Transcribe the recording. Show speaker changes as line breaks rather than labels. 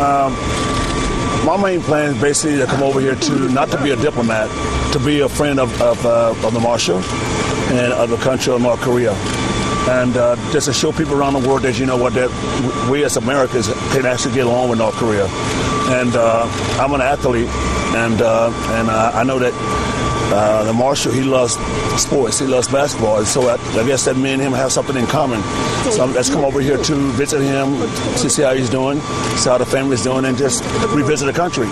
Um, my main plan is basically to come over here to not to be a diplomat, to be a friend of of, uh, of the marshal and of the country of North Korea, and uh, just to show people around the world that you know what that we as Americans can actually get along with North Korea. And uh, I'm an athlete, and uh, and I know that uh, the marshal, he loves sports. He loves basketball. And so I, I, guess that me and him have something in common. So let's come over here to visit him, to see how he's doing, see how the family's doing, and just revisit the country.